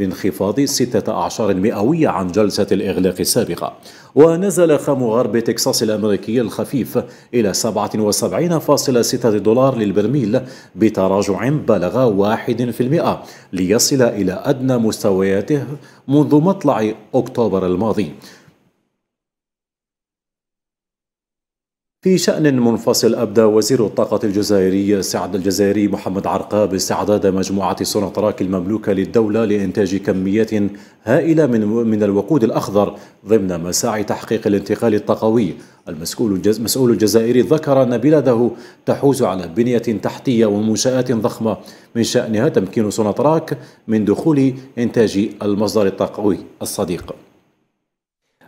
S18: بانخفاض ستة أعشار مئوية عن جلسة الإغلاق السابقة. ونزل خام غرب تكساس الأمريكي الخفيف إلى 77.6 دولار للبرميل بتراجع بلغ 1% ليصل إلى أدنى مستوياته منذ مطلع أكتوبر الماضي. في شأن منفصل أبدى وزير الطاقة الجزائري سعد الجزائري محمد عرقاب استعداد مجموعة سوناتراك المملوكة للدولة لإنتاج كميات هائلة من من الوقود الأخضر ضمن مساعي تحقيق الانتقال الطاقوي المسؤول المسؤول الجزائري ذكر أن بلاده تحوز على بنية تحتية ومنشآت ضخمة. من شأنها تمكين سوناتراك من دخول إنتاج المصدر الطاقوي الصديق.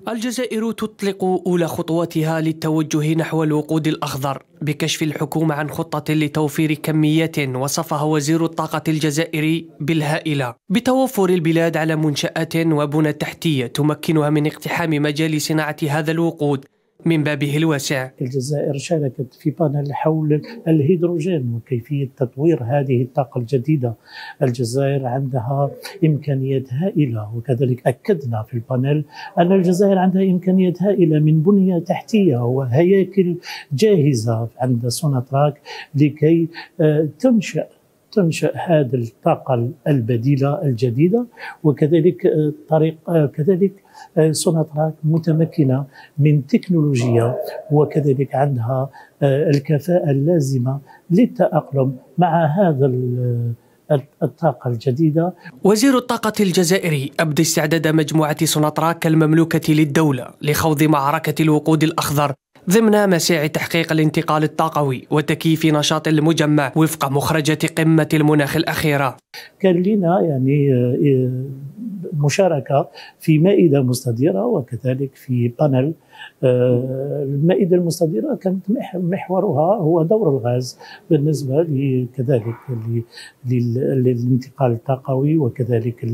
S19: الجزائر تطلق أولى خطواتها للتوجه نحو الوقود الأخضر بكشف الحكومة عن خطة لتوفير كميات وصفها وزير الطاقة الجزائري بالهائلة. بتوفر البلاد على منشآت وبنى تحتية تمكنها من اقتحام مجال صناعة هذا الوقود. من بابه الواسع.
S20: الجزائر شاركت في panel حول الهيدروجين وكيفية تطوير هذه الطاقة الجديدة. الجزائر عندها إمكانيات هائلة وكذلك أكدنا في ال panel أن الجزائر عندها إمكانيات هائلة من بنية تحتية وهياكل جاهزة عند سوناتراك لكي آه، تنشأ تنشأ هذه الطاقة البديلة الجديدة وكذلك آه، طريق آه، كذلك سوناتراك متمكنة من تكنولوجيا وكذلك عندها آه، الكفاءة اللازمة للتأقلم مع هذا الطاقة الجديدة.
S19: وزير الطاقة الجزائري أبدى استعداد مجموعة سوناتراك المملوكة للدولة لخوض معركة الوقود الأخضر ضمن مساعي تحقيق الانتقال الطاقوي وتكييف نشاط المجمع وفق مخرجة قمة المناخ الأخيرة.
S20: كان لنا يعني آه، مشاركة في مائدة مستديرة وكذلك في بانل. آه، المائدة المستديرة كانت محورها هو دور الغاز بالنسبة كذلك للانتقال الطاقوي وكذلك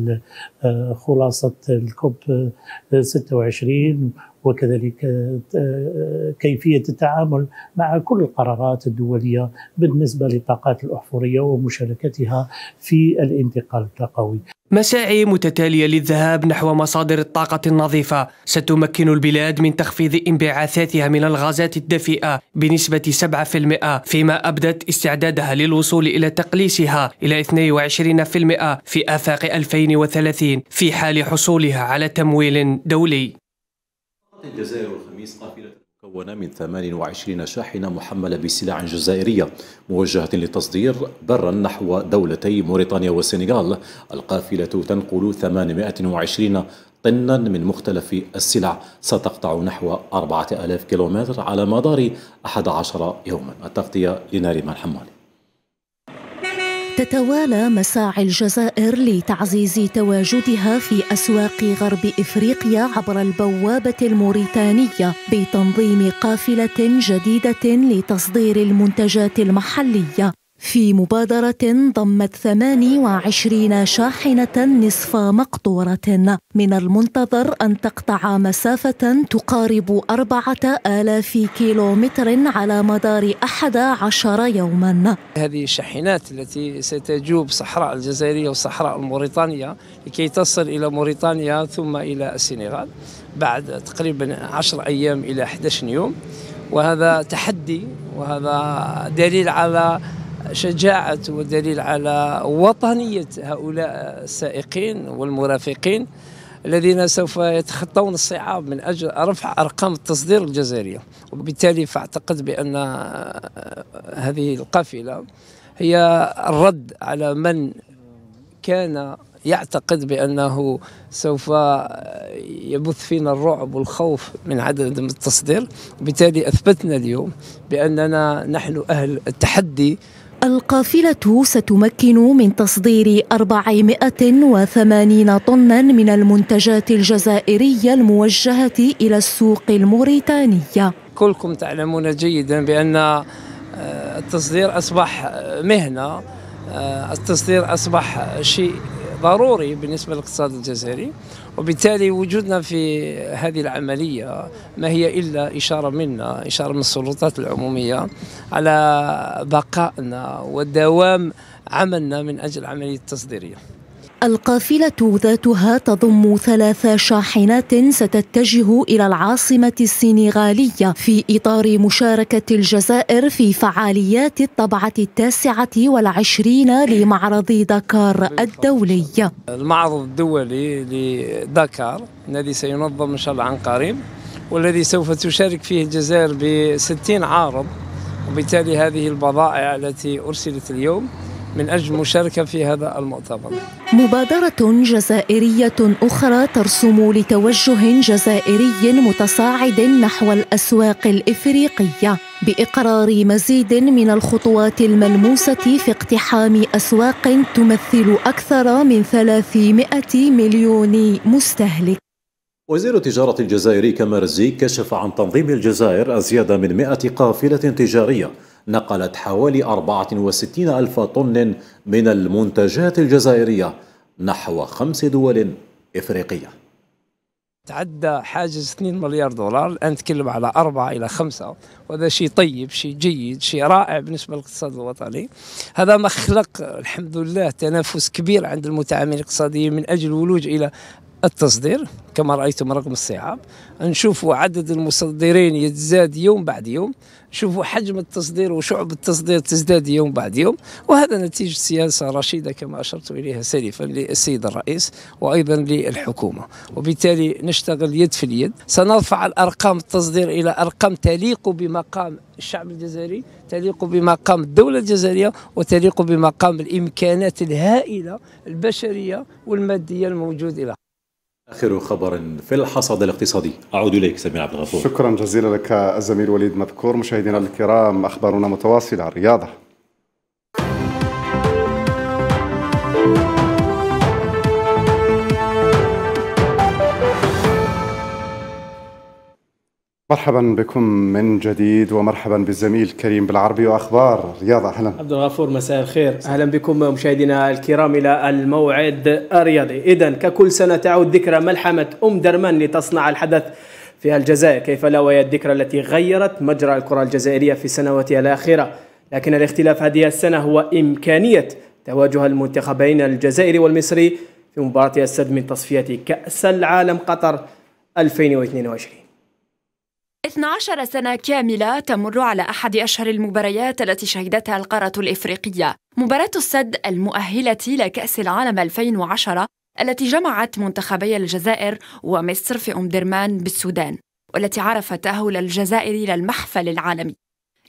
S20: آه، خلاصة الكوب 26 وكذلك آه، كيفية التعامل مع كل القرارات الدولية بالنسبة للطاقات الأحفورية ومشاركتها في الانتقال الطاقوي.
S19: مساعي متتالية للذهاب نحو مصادر الطاقة النظيفة. ستمكن البلاد من تخفيض انبعاثاتها من الغازات الدفيئة بنسبة 7% فيما أبدت استعدادها للوصول إلى تقليصها إلى 22% في آفاق 2030 في حال حصولها على تمويل دولي.
S18: الجزائر الخميس قافلة مكونة من 28 شاحنة محملة بسلع جزائرية موجهة للتصدير برا نحو دولتي موريتانيا والسنغال. القافلة تنقل 820 طنا من مختلف السلع ستقطع نحو 4000 كيلومتر على مدار 11 يوما. التغطية لناريمان حمالي
S11: تتوالى مساعي الجزائر لتعزيز تواجدها في أسواق غرب إفريقيا عبر البوابة الموريتانية بتنظيم قافلة جديدة لتصدير المنتجات المحلية. في مبادرة ضمت 28 شاحنة نصف مقطورة. من المنتظر أن تقطع مسافة تقارب أربعة آلاف كيلومتر على مدار أحد عشر يوما.
S21: هذه الشاحنات التي ستجوب صحراء الجزائرية والصحراء الموريتانية لكي تصل إلى موريتانيا ثم إلى السنغال بعد تقريبا عشر أيام إلى 11 يوم. وهذا تحدي وهذا دليل على شجاعة ودليل على وطنية هؤلاء السائقين والمرافقين الذين سوف يتخطون الصعاب من أجل رفع أرقام التصدير الجزائرية. وبالتالي فأعتقد بأن هذه القافلة هي الرد على من كان يعتقد بأنه سوف يبث فينا الرعب والخوف من عدم التصدير. وبالتالي أثبتنا اليوم بأننا نحن أهل التحدي
S22: القافلة ستمكن من تصدير 480 طنا من المنتجات الجزائرية الموجهة إلى السوق الموريتانية.
S21: كلكم تعلمون جيدا بأن آه، التصدير أصبح مهنة. آه، التصدير أصبح شيء ضروري بالنسبة للاقتصاد الجزائري وبالتالي وجودنا في هذه العملية ما هي إلا إشارة منا إشارة من السلطات العمومية على بقائنا ودوام عملنا من أجل العملية التصديرية.
S22: القافلة ذاتها تضم ثلاث شاحنات ستتجه إلى العاصمة السنغالية في إطار مشاركة الجزائر في فعاليات الطبعة التاسعة والعشرين لمعرض دكار الدولي.
S21: المعرض الدولي لدكار الذي سينظم إن شاء الله عن قريب والذي سوف تشارك فيه الجزائر بستين عارض وبالتالي هذه البضائع التي أرسلت اليوم من أجل المشاركة في هذا المؤتمر.
S22: مبادرة جزائرية أخرى ترسم لتوجه جزائري متصاعد نحو الأسواق الإفريقية بإقرار مزيد من الخطوات الملموسة في اقتحام أسواق تمثل أكثر من 300 مليون مستهلك.
S18: وزير التجارة الجزائري كمال الزيك كشف عن تنظيم الجزائر أزيد من 100 قافلة تجارية نقلت حوالي 64 ألف طن من المنتجات الجزائرية نحو خمس دول إفريقية.
S21: تعدى حاجز 2 مليار دولار الآن نتكلم على أربعة إلى خمسة وهذا شيء طيب شيء جيد شيء رائع بالنسبة للاقتصاد الوطني. هذا ما خلق الحمد لله تنافس كبير عند المتعاملين الاقتصاديين من أجل الولوج إلى التصدير كما رأيتم رقم الصعاب. نشوفوا عدد المصدرين يتزاد يوم بعد يوم. نشوفوا حجم التصدير وشعب التصدير تزداد يوم بعد يوم وهذا نتيجة سياسة رشيدة كما أشرت إليها سلفا للسيد الرئيس وأيضا للحكومة. وبالتالي نشتغل يد في اليد. سنرفع الأرقام التصدير إلى أرقام تليق بمقام الشعب الجزائري تليق بمقام الدولة الجزائرية وتليق بمقام الإمكانات الهائلة البشرية والمادية الموجود لها
S18: آخر خبر في الحصاد الاقتصادي. أعود إليك سمير عبد الغفور.
S1: شكرا جزيلا لك الزميل وليد مذكور. مشاهدينا الكرام أخبارنا متواصلة. الرياضة مرحبا بكم من جديد ومرحبا بالزميل كريم بالعربي وأخبار رياضه أهلا.
S23: عبد الغفور مساء الخير. أهلا بكم مشاهدينا الكرام إلى الموعد الرياضي. اذا ككل سنة تعود ذكرى ملحمة أم درمان لتصنع الحدث في الجزائر. كيف لا وهي الذكرى التي غيرت مجرى الكرة الجزائرية في سنواتها الأخيرة؟ لكن الاختلاف هذه السنة هو إمكانية تواجه المنتخبين الجزائري والمصري في مباراة السد من تصفيات كأس العالم قطر 2022
S22: 12 سنة كاملة تمر على أحد أشهر المباريات التي شهدتها القارة الإفريقية. مباراة السد المؤهلة لكأس العالم 2010 التي جمعت منتخبي الجزائر ومصر في أم درمان بالسودان والتي عرفت تأهل الجزائر إلى المحفل العالمي.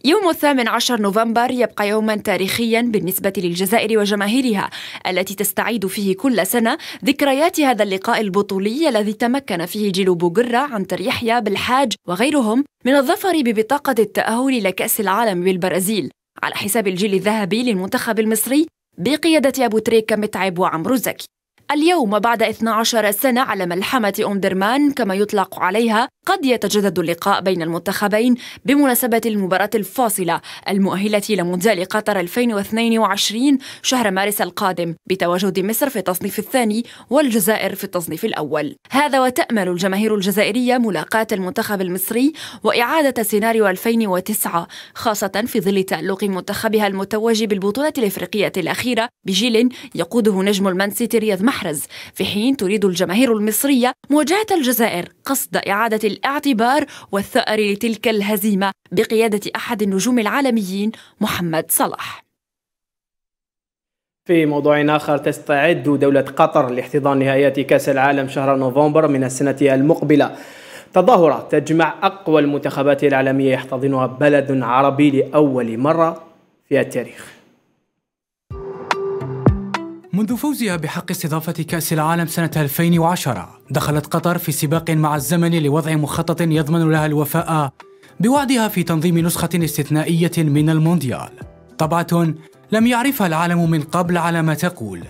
S22: يوم الثامن عشر نوفمبر يبقى يوما تاريخيا بالنسبة للجزائر وجماهيرها التي تستعيد فيه كل سنة ذكريات هذا اللقاء البطولي الذي تمكن فيه جيل بوغرة عنتر يحيى بالحاج وغيرهم من الظفر ببطاقة التأهل لكأس العالم بالبرازيل. على حساب الجيل الذهبي للمنتخب المصري بقيادة أبو تريكة متعب وعمرو زكي. اليوم بعد 12 سنة على ملحمة أم درمان كما يطلق عليها قد يتجدد اللقاء بين المنتخبين بمناسبة المباراة الفاصلة المؤهلة لمونديال قطر 2022 شهر مارس القادم بتواجد مصر في التصنيف الثاني والجزائر في التصنيف الأول. هذا وتأمل الجماهير الجزائرية ملاقاة المنتخب المصري وإعادة سيناريو 2009 خاصة في ظل تألق منتخبها المتوج بالبطولة الإفريقية الأخيرة بجيل يقوده نجم المانسيتي رياض محرز في حين تريد الجماهير المصرية مواجهة الجزائر قصد إعادة الاعتبار والثأر لتلك الهزيمة بقيادة أحد النجوم العالميين محمد صلاح.
S23: في موضوع آخر تستعد دولة قطر لاحتضان نهائيات كأس العالم شهر نوفمبر من السنة المقبلة. تظاهرة تجمع أقوى المنتخبات العالمية يحتضنها بلد عربي لأول مرة في التاريخ.
S24: منذ فوزها بحق استضافة كأس العالم سنة 2010 دخلت قطر في سباق مع الزمن لوضع مخطط يضمن لها الوفاء بوعدها في تنظيم نسخة استثنائية من المونديال. طبعة لم يعرفها العالم من قبل على ما تقول.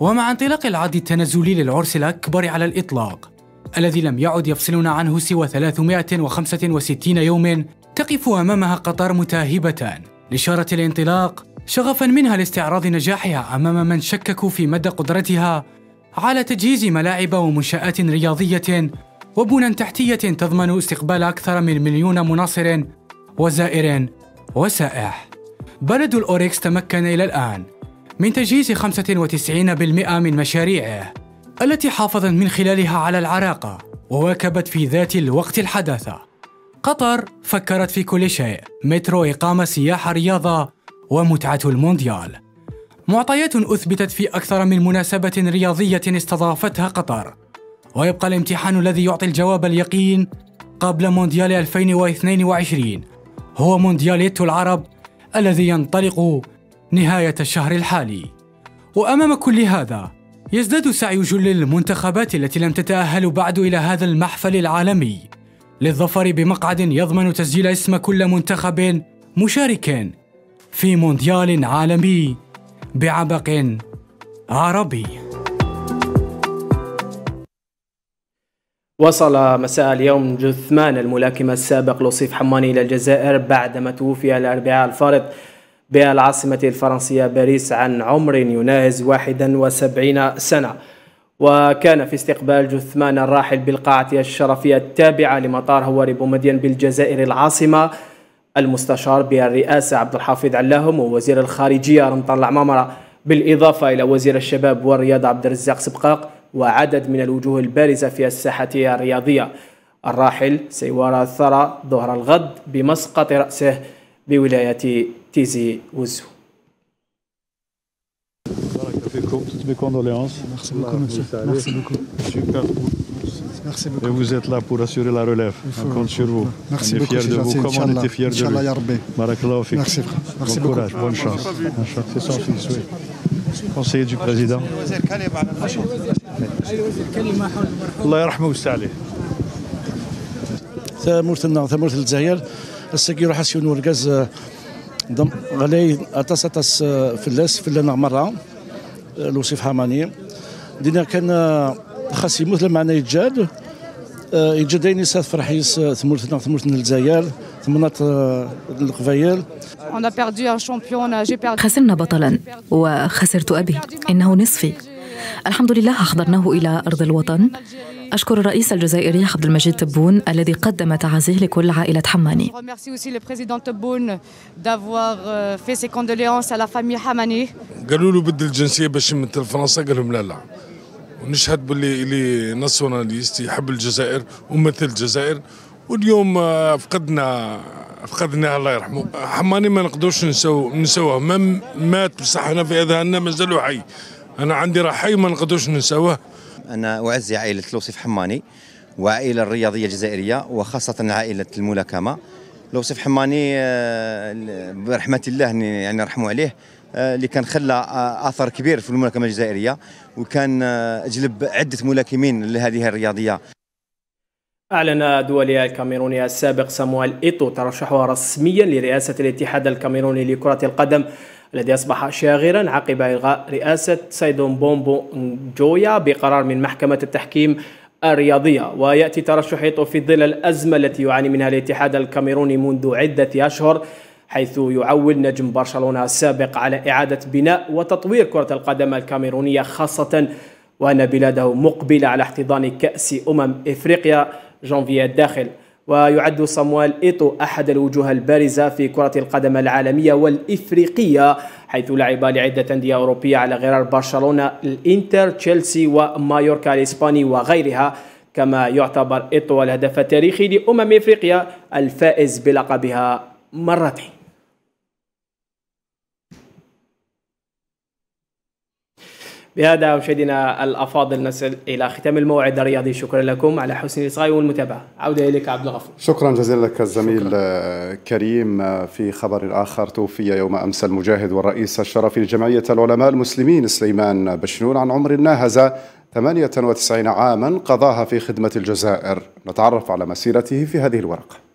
S24: ومع انطلاق العد التنازلي للعرس الأكبر على الإطلاق الذي لم يعد يفصلنا عنه سوى 365 يوم تقف أمامها قطر متاهبة لشارة الانطلاق شغفا منها لاستعراض نجاحها أمام من شككوا في مدى قدرتها على تجهيز ملاعب ومنشآت رياضية وبنى تحتية تضمن استقبال أكثر من مليون مناصر وزائر وسائح. بلد الاوركس تمكن إلى الآن من تجهيز 95% من مشاريعه التي حافظت من خلالها على العراقه وواكبت في ذات الوقت الحداثة. قطر فكرت في كل شيء مترو إقامة سياحة رياضة ومتعة المونديال. معطيات أثبتت في أكثر من مناسبة رياضية استضافتها قطر. ويبقى الامتحان الذي يعطي الجواب اليقين قبل مونديال 2022 هو موندياليت العرب الذي ينطلق نهاية الشهر الحالي. وأمام كل هذا يزداد سعي جل المنتخبات التي لم تتأهل بعد إلى هذا المحفل العالمي للظفر بمقعد يضمن تسجيل اسم كل منتخب مشارك. في مونديال عالمي بعبق عربي.
S23: وصل مساء اليوم جثمان الملاكم السابق لوصيف حماني إلى الجزائر بعدما توفي الأربعاء الفارط بالعاصمة الفرنسية باريس عن عمر يناهز 71 سنة. وكان في استقبال جثمان الراحل بالقاعة الشرفية التابعة لمطار هواري بومدين بالجزائر العاصمة. المستشار بالرئاسة عبد الحافظ علاهم ووزير الخارجية رمضان العمامرة بالإضافة إلى وزير الشباب والرياضة عبد الرزاق سبقاق وعدد من الوجوه البارزة في الساحة الرياضية الراحل سيوارى الثرى ظهر الغد بمسقط رأسه بولاية تيزي وزو
S25: toutes mes condoléances.
S26: Merci beaucoup, monsieur. Merci beaucoup.
S25: Super.
S26: Merci beaucoup.
S25: Et vous êtes là pour assurer la relève. On compte sur vous.
S26: Merci
S25: on est
S26: beaucoup.
S25: fiers de vous, comme on était fiers de
S26: Inch'Allah. Rabbi.
S25: Barakallahu.
S26: Merci, frère. Merci
S25: bon
S26: beaucoup.
S25: courage, bonne chance. C'est son fils, oui. Conseiller du président. الله يرحمه ويوسع عليه.
S26: ثمورتنا ثمورت الجزائر السكيرو حسيون والغاز ضم غالي اتصتس فلاس فلنا مرة لوصيف حماني دينا كان خاص يموت لما يتجاد. يتجاد سات فرحيس ثمورتنا ثمورتنا الجزائر ثمنات القبايل
S27: On a perdu un champion, on a- j'ai perdu.
S14: خسرنا بطلا وخسرت أبي. إنه نصفي. الحمد لله أحضرناه إلى أرض الوطن. أشكر الرئيس الجزائري عبد المجيد تبون الذي قدم تعازيه لكل عائلة حماني.
S27: Euh.
S28: قالوا له بدل الجنسية باش يمثل فرنسا قال لهم لا لا. ونشهد باللي اللي ناسيوناليست يحب الجزائر ومثل الجزائر واليوم فقدنا فقدنا الله يرحمه. حماني ما نقدروش نسو نسوه ما مات بصح أنا في اذهاننا مازالو حي. أنا عندي راه حي ما نقدروش نسوه
S29: أنا أعزي عائلة لوصيف حماني وعائلة الرياضية الجزائرية وخاصة عائلة الملاكمة. لوصيف حماني آه، برحمة الله يعني رحموا عليه اللي كان خلى آه، اثر كبير في الملاكمه الجزائرية وكان آه، جلب عدة ملاكمين لهذه الرياضية.
S23: أعلن دولي الكاميروني السابق سامويل إيتو ترشحه رسميا لرئاسة الاتحاد الكاميروني لكرة القدم الذي أصبح شاغرا عقب إلغاء رئاسة سايدون بومبو نجويا بقرار من محكمة التحكيم الرياضية. ويأتي ترشح إيتو في ظل الأزمة التي يعاني منها الاتحاد الكاميروني منذ عدة أشهر. حيث يعول نجم برشلونة السابق على إعادة بناء وتطوير كرة القدم الكاميرونية خاصة وأن بلاده مقبلة على احتضان كأس أمم إفريقيا جانفي الداخل ويعد صامويل إيتو أحد الوجوه البارزة في كرة القدم العالمية والإفريقية حيث لعب لعدة أندية أوروبية على غرار برشلونة الإنتر تشيلسي ومايوركا الإسباني وغيرها. كما يعتبر إيتو الهدف التاريخي لأمم إفريقيا الفائز بلقبها مرتين. بهذا مشاهدينا الأفاضل. نصل إلى ختام الموعد الرياضي. شكرا لكم على حسن الاصغاء والمتابعة. عودة إليك عبد الغفور.
S1: شكرا جزيلا لك الزميل شكرا. كريم. في خبر آخر توفي يوم أمس المجاهد والرئيس الشرفي لجمعية العلماء المسلمين سليمان بشنون عن عمر ناهز 98 عاما قضاها في خدمة الجزائر. نتعرف على مسيرته في هذه الورقة.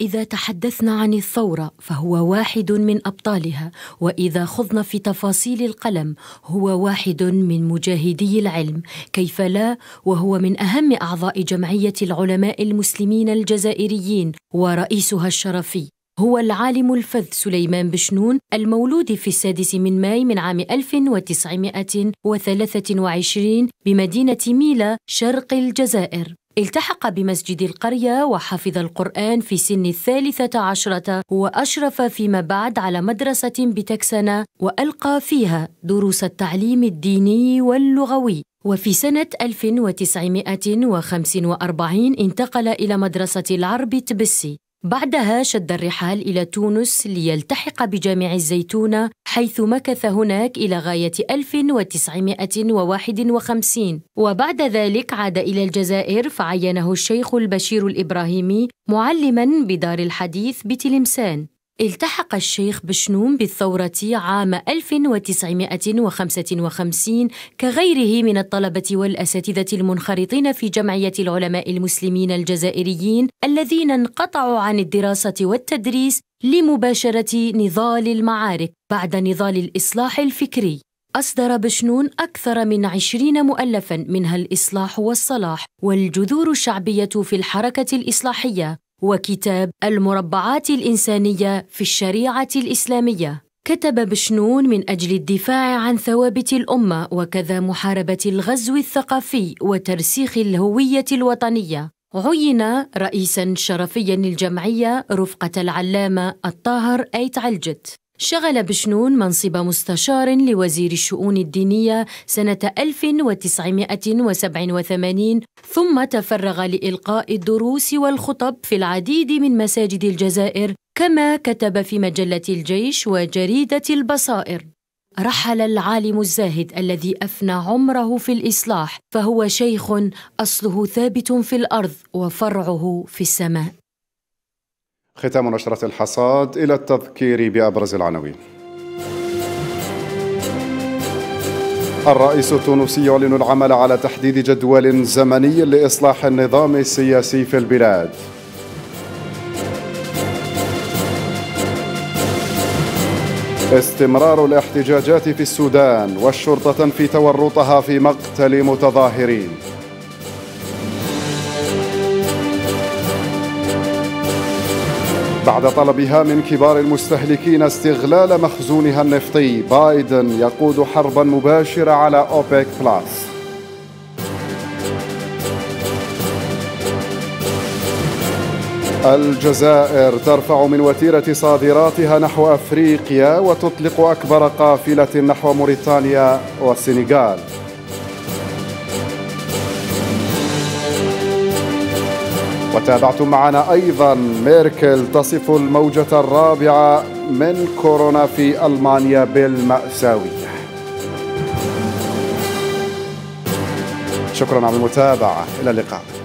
S30: إذا تحدثنا عن الثورة فهو واحد من أبطالها وإذا خضنا في تفاصيل القلم هو واحد من مجاهدي العلم كيف لا؟ وهو من أهم أعضاء جمعية العلماء المسلمين الجزائريين ورئيسها الشرفي. هو العالم الفذ سليمان بشنون المولود في السادس من ماي من عام 1923 بمدينة ميلا شرق الجزائر. التحق بمسجد القرية وحفظ القرآن في سن الثالثة عشرة وأشرف فيما بعد على مدرسة بتكسنة وألقى فيها دروس التعليم الديني واللغوي. وفي سنة 1945 انتقل إلى مدرسة العرب تبسي. بعدها شد الرحال إلى تونس ليلتحق بجامع الزيتونة حيث مكث هناك إلى غاية 1951 وبعد ذلك عاد إلى الجزائر فعينه الشيخ البشير الإبراهيمي معلما بدار الحديث بتلمسان. التحق الشيخ بشنون بالثورة عام 1955 كغيره من الطلبة والأساتذة المنخرطين في جمعية العلماء المسلمين الجزائريين الذين انقطعوا عن الدراسة والتدريس لمباشرة نضال المعارك بعد نضال الإصلاح الفكري. أصدر بشنون أكثر من عشرين مؤلفاً منها الإصلاح والصلاح والجذور الشعبية في الحركة الإصلاحية. وكتاب المربعات الإنسانية في الشريعة الإسلامية. كتب بشنون من أجل الدفاع عن ثوابت الأمة وكذا محاربة الغزو الثقافي وترسيخ الهوية الوطنية. عين رئيسا شرفيا للجمعية رفقة العلامة الطاهر أيت علجت. شغل بشنون منصب مستشار لوزير الشؤون الدينية سنة 1987 ثم تفرغ لإلقاء الدروس والخطب في العديد من مساجد الجزائر كما كتب في مجلة الجيش وجريدة البصائر. رحل العالم الزاهد الذي أفنى عمره في الإصلاح فهو شيخ أصله ثابت في الأرض وفرعه في السماء.
S1: ختام نشرة الحصاد إلى التذكير بأبرز العناوين. الرئيس التونسي يعلن العمل على تحديد جدول زمني لإصلاح النظام السياسي في البلاد. استمرار الاحتجاجات في السودان والشرطة تنفي تورطها في مقتل متظاهرين. بعد طلبها من كبار المستهلكين استغلال مخزونها النفطي بايدن يقود حربا مباشرة على أوبيك بلاس. الجزائر ترفع من وتيرة صادراتها نحو أفريقيا وتطلق أكبر قافلة نحو موريتانيا والسنغال. وتابعتم معنا أيضا. ميركل تصف الموجة الرابعة من كورونا في ألمانيا بالمأساوية. شكرا على المتابعة. إلى اللقاء.